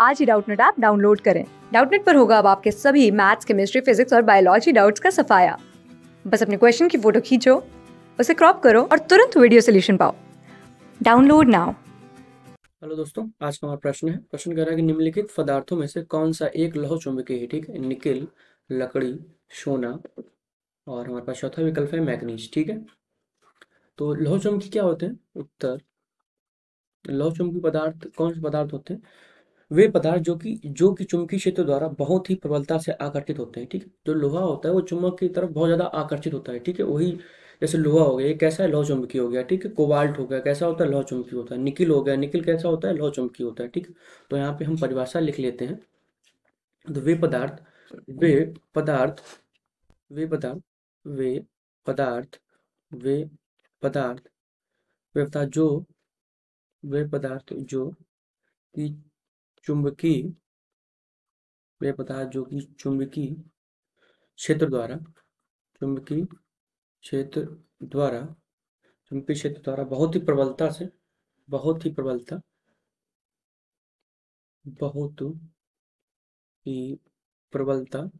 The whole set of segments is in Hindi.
आज ही डाउटनेट ऐप डाउनलोड करें। डाउटनेट पर होगा अब आपके सभी मैथ्स, केमिस्ट्री, फिजिक्स और बायोलॉजी डाउट्स का सफाया। बस अपने क्वेश्चन की फ़ोटो खींचो, उसे क्रॉप करो और तुरंत वीडियो सोल्यूशन पाओ। Download now. हेलो दोस्तों, आज का हमारा प्रश्न है। प्रश्न कह रहा है कि निम्नलिखित पदार्थों में से कौन सा एक लौह चुंबकीय है, ठीक है? निकिल, लकड़ी, सोना और हमारे पास चौथा विकल्प है मैग्नीज, ठीक है? तो लौह चुंबकी क्या होते हैं? उत्तर, लौह चुंबकीय पदार्थ, कौन से पदार्थ होते हैं? वे पदार्थ जो कि जो कि चुंबकीय क्षेत्र द्वारा बहुत ही प्रबलता से आकर्षित होते हैं, ठीक है? जो लोहा होता है, वो चुंबक की तरफ़ बहुत ज़्यादा आकर्षित होता है, ठीक है? वही जैसे लोहा हो गया, ये कैसा है? लौह चुंबकीय हो गया, ठीक है? कोबाल्ट हो गया, कैसा होता है? लौह चुंबकीय होता है, निकिल हो गया, निकिल कैसा होता है? लौह चुंबकीय होता है, ठीक है? तो यहाँ पे हम परिभाषा लिख लेते हैं। तो वे पदार्थ वे पदार्थ वे पदार्थ वे पदार्थ वे पदार्थ वे पदार्थ जो, वे पदार्थ जो कि चुंबकीय वे पदार्थ जो कि चुंबकीय क्षेत्र द्वारा, चुंबकीय क्षेत्र द्वारा, चुंबकीय क्षेत्र द्वारा बहुत ही प्रबलता से, बहुत ही प्रबलता, बहुत ही प्रबलता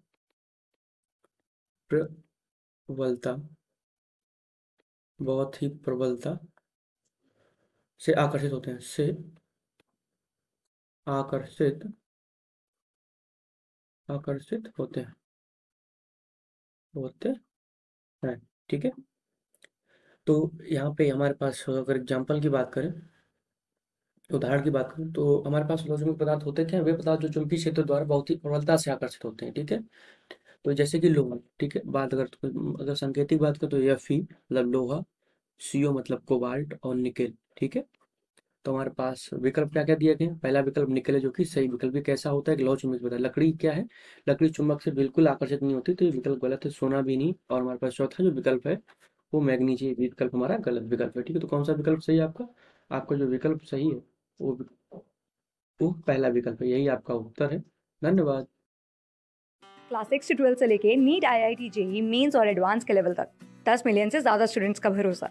प्रबलता, बहुत ही प्रबलता से आकर्षित होते हैं, से आकर्षित आकर्षित होते हैं। होते हैं, ठीक है। तो यहाँ पे हमारे पास अगर एग्ज़ाम्पल की बात करें, उदाहरण की बात करें तो हमारे पास लोचुम्बक पदार्थ होते थे, वे पदार्थ जो चुंबकीय क्षेत्र द्वारा बहुत ही प्रबलता से आकर्षित होते हैं, ठीक है। तो जैसे कि लोहा, ठीक है, बात अगर अगर सांकेतिक बात करें तो एफ़ ई मतलब लोहा सीओ मतलब कोबाल्ट और निकेल, ठीक है। तो हमारे पास विकल्प क्या क्या दिए गए पहला विकल्प निकले जो कि सही विकल्प भी कैसा होता है? लौ चुंबक बता, लकड़ी क्या है? लकड़ी चुंबक से बिल्कुल आकर्षित नहीं होती तो ये विकल्प गलत है, सोना भी नहीं, और हमारे पास चौथा जो विकल्प है, वो मैग्नीजी विकल्प हमारा गलत विकल्प है, ठीक है? तो कौन सा विकल्प सही है आपका? आपका जो विकल्प सही है, वो वो पहला विकल्प है, यही आपका उत्तर है, धन्यवाद। क्लास सिक्स से ट्वेल्थ से लेके NEET I I T JEE mains और एडवांस के लेवल तक, दस मिलियन से ज़्यादा स्टूडेंट्स का भरोसा।